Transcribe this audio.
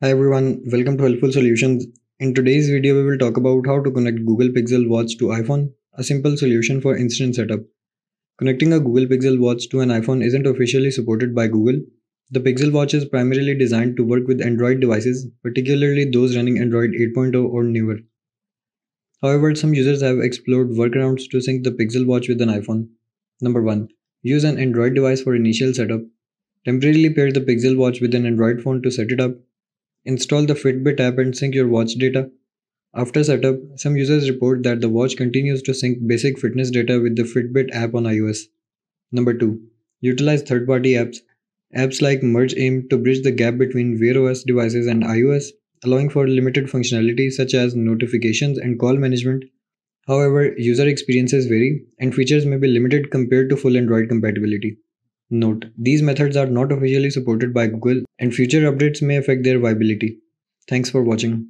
Hi everyone, welcome to Helpful Solutions. In today's video, we will talk about how to connect Google Pixel Watch to iPhone, a simple solution for instant setup. Connecting a Google Pixel Watch to an iPhone isn't officially supported by Google. The Pixel Watch is primarily designed to work with Android devices, particularly those running Android 8.0 or newer. However, some users have explored workarounds to sync the Pixel Watch with an iPhone. Number 1. Use an Android device for initial setup. Temporarily pair the Pixel Watch with an Android phone to set it up Install the Fitbit app and sync your watch data. After setup, some users report that the watch continues to sync basic fitness data with the Fitbit app on iOS. Number 2. Utilize third party apps. Apps like Merge aim to bridge the gap between Wear OS devices and iOS, allowing for limited functionality such as notifications and call management. However, user experiences vary and features may be limited compared to full Android compatibility. Note, these methods are not officially supported by Google and future updates may affect their viability. Thanks for watching.